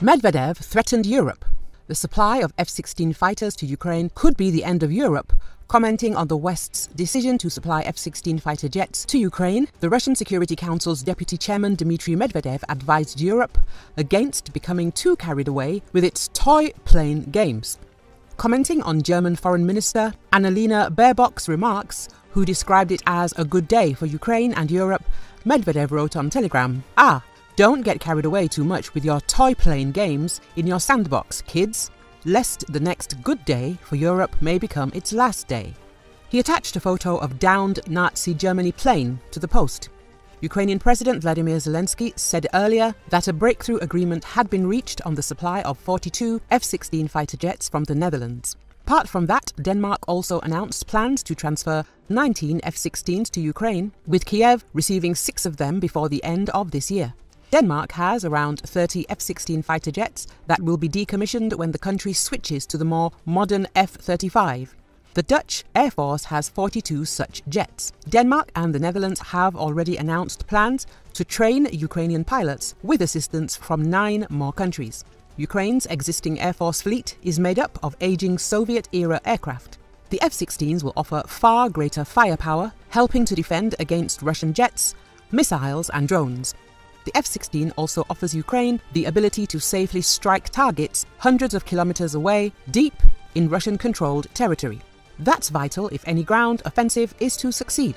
Medvedev threatened Europe. The supply of F 16 fighters to Ukraine could be the end of Europe. Commenting on the West's decision to supply F 16 fighter jets to Ukraine, the Russian Security Council's deputy chairman Dmitry Medvedev advised Europe against becoming too carried away with its toy plane games. Commenting on German Foreign Minister Annalena Baerbock's remarks, who described it as a good day for Ukraine and Europe, Medvedev wrote on Telegram, Ah, don't get carried away too much with your toy plane games in your sandbox, kids, lest the next good day for Europe may become its last day. He attached a photo of downed Nazi Germany plane to the post. Ukrainian President Vladimir Zelensky said earlier that a breakthrough agreement had been reached on the supply of 42 F 16 fighter jets from the Netherlands. Apart from that, Denmark also announced plans to transfer 19 F 16s to Ukraine, with Kiev receiving six of them before the end of this year. Denmark has around 30 F 16 fighter jets that will be decommissioned when the country switches to the more modern F 35. The Dutch Air Force has 42 such jets. Denmark and the Netherlands have already announced plans to train Ukrainian pilots with assistance from nine more countries. Ukraine's existing Air Force fleet is made up of aging Soviet era aircraft. The F 16s will offer far greater firepower, helping to defend against Russian jets, missiles, and drones. The F 16 also offers Ukraine the ability to safely strike targets hundreds of kilometers away, deep in Russian controlled territory. That's vital if any ground offensive is to succeed.